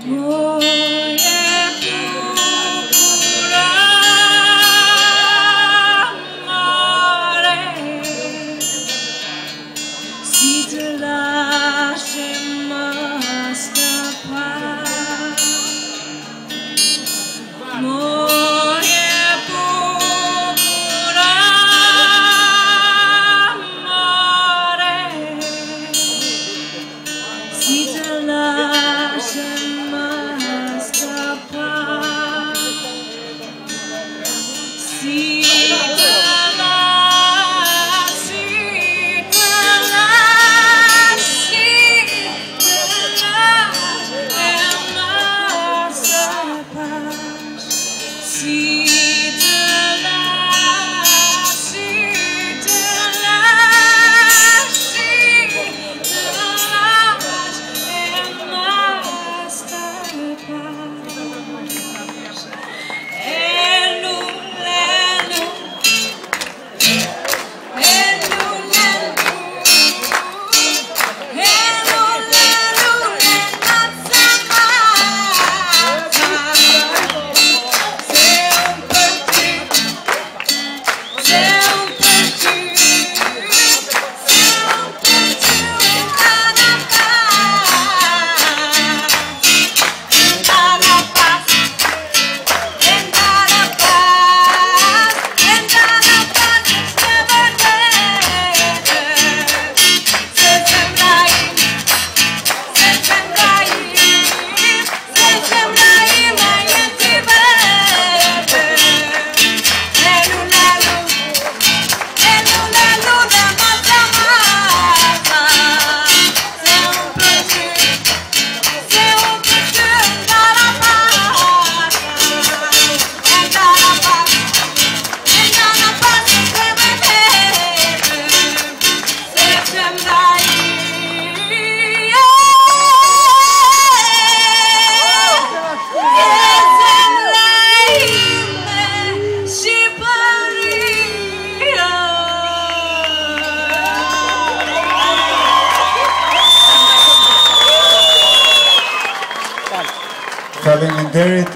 Whoa. Falimenderit